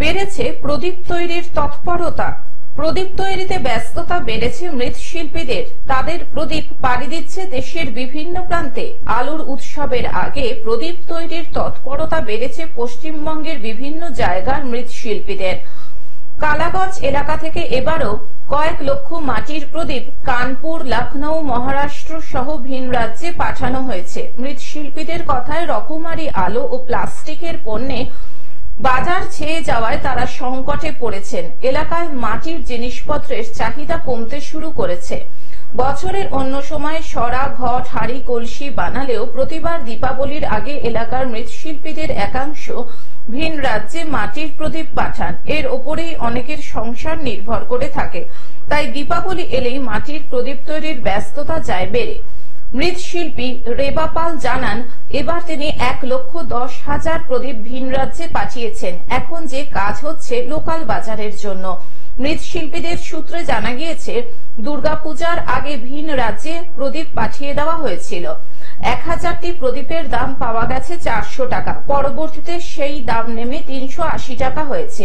বেড়েছে প্রদীপ তৈরির তৎপরতা। প্রদীপ তৈরিতে ব্যস্ততা বেড়েছে মৃৎশিল্পীদের। তাদের প্রদীপ পাড়ি দিচ্ছে দেশের বিভিন্ন প্রান্তে। আলোর উৎসবের আগে প্রদীপ তৈরির তৎপরতা বেড়েছে পশ্চিমবঙ্গের বিভিন্ন জায়গার মৃৎশিল্পীদের। কালাগঞ্জ এলাকা থেকে এবারও কয়েক লক্ষ মাটির প্রদীপ কানপুর লখনৌ মহারাষ্ট্র সহ ভিন রাজ্যে পাঠানো হয়েছে। মৃৎশিল্পীদের কথায় রকমারি আলো ও প্লাস্টিকের পণ্যে বাজার ছেয়ে যাওয়ায় তারা সংকটে পড়েছেন। এলাকায় মাটির জিনিসপত্রের চাহিদা কমতে শুরু করেছে। বছরের অন্য সময় সরা, ঘট, হাড়ি, কলসি বানালেও প্রতিবার দীপাবলির আগে এলাকার মৃৎশিল্পীদের একাংশ ভিন রাজ্যে মাটির প্রদীপ পাঠান। এর ওপরেই অনেকের সংসার নির্ভর করে থাকে। তাই দীপাবলি এলেই মাটির প্রদীপ তৈরির ব্যস্ততা যায় বেড়ে। মৃৎশিল্পী রেবা পাল জানান, এবার তিনি এক লক্ষ দশ হাজার প্রদীপ ভিন রাজ্যে পাঠিয়েছেন। এখন যে কাজ হচ্ছে লোকাল বাজারের জন্য। মৃৎশিল্পীদের সূত্রে জানা গিয়েছে, দুর্গাপূজার আগে ভিন রাজ্যে প্রদীপ পাঠিয়ে দেওয়া হয়েছিল। এক হাজারটি প্রদীপের দাম পাওয়া গেছে চারশো টাকা। পরবর্তীতে সেই দাম নেমে তিনশো আশি টাকা হয়েছে।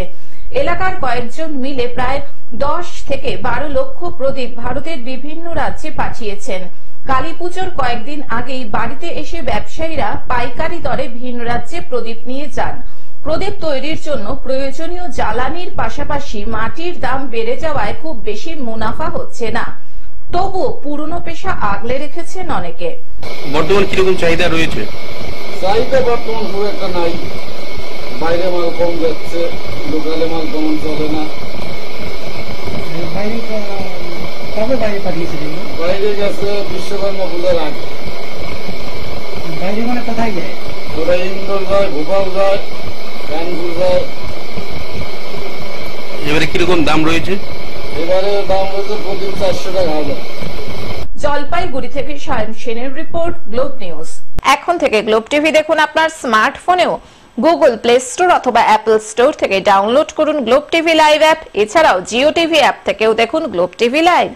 এলাকার কয়েকজন মিলে প্রায় দশ থেকে বারো লক্ষ প্রদীপ ভারতের বিভিন্ন রাজ্যে পাঠিয়েছেন। কালী পুজোর কয়েকদিন আগেই বাড়িতে এসে ব্যবসায়ীরা পাইকারি দরে ভিন রাজ্যে প্রদীপ নিয়ে যান। প্রদীপ তৈরির জন্য প্রয়োজনীয় জ্বালানির পাশাপাশি মাটির দাম বেড়ে যাওয়ায় খুব বেশি মুনাফা হচ্ছে না। তবুও পুরনো পেশা আগলে রেখেছেন অনেকে। বর্তমান কীরকম চাহিদা রয়েছে? চাহিদা বর্তমান খুব একটা নাই। বাইরে মাল কম যাচ্ছে লোকালে মাল তেমন চলে না। কবে বাইরে পাঠিয়েছিল? এগুলো? বাইরে গেছে বিশ্বকর্মা পুজোর আগে। বাইরে মানে কোথায় যায়? ওরা ইন্দোর যায় ভোপাল যায় কানপুর যায়। এবারে কীরকম দাম রয়েছে? এবারে দাম হচ্ছে প্রদীপ চারশো টাকা হাজার। জলপাইগুড়ি থেকে সায়ন সেনের রিপোর্ট গ্লোব নিউজ। এখন থেকে গ্লোব টিভি দেখুন আপনার স্মার্টফোনেও। গুগল প্লে স্টোর অথবা অ্যাপল স্টোর থেকে ডাউনলোড করুন গ্লোব টিভি লাইভ অ্যাপ। এছাড়াও জিও টিভি অ্যাপ থেকেও দেখুন গ্লোব টিভি লাইভ।